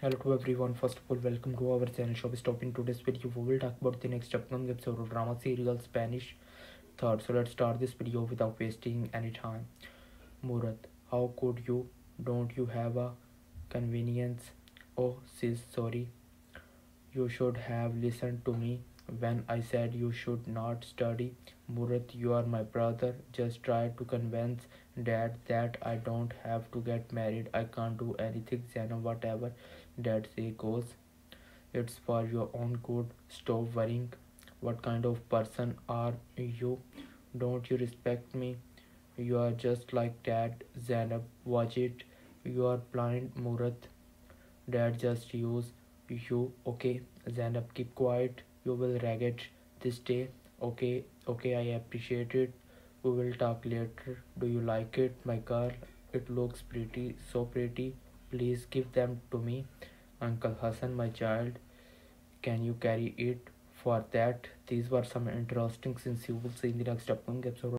Hello to everyone. First of all, welcome to our channel Shop In today's video, we will talk about the next upcoming episode of drama serial Spanish Third. So let's start this video without wasting any time. Murat, how could you? Don't you have a convenience? Oh, sis, sorry. You should have listened to me when I said you should not study. Murat, you are my brother. Just try to convince dad that I don't have to get married. I can't do anything, Zena, whatever dad say goes. It's for your own good. Stop worrying. What kind of person are you? Don't you respect me? You are just like dad, Zainab. Watch it. You are blind, Murat. Dad just use you. Okay, Zainab, keep quiet. You will regret this day. Okay, okay, I appreciate it. We will talk later. Do you like it, my girl? It looks pretty, so pretty. Please give them to me. Uncle Hassan, my child, can you carry it? For that, these were some interesting scenes you will see in the next upcoming episode.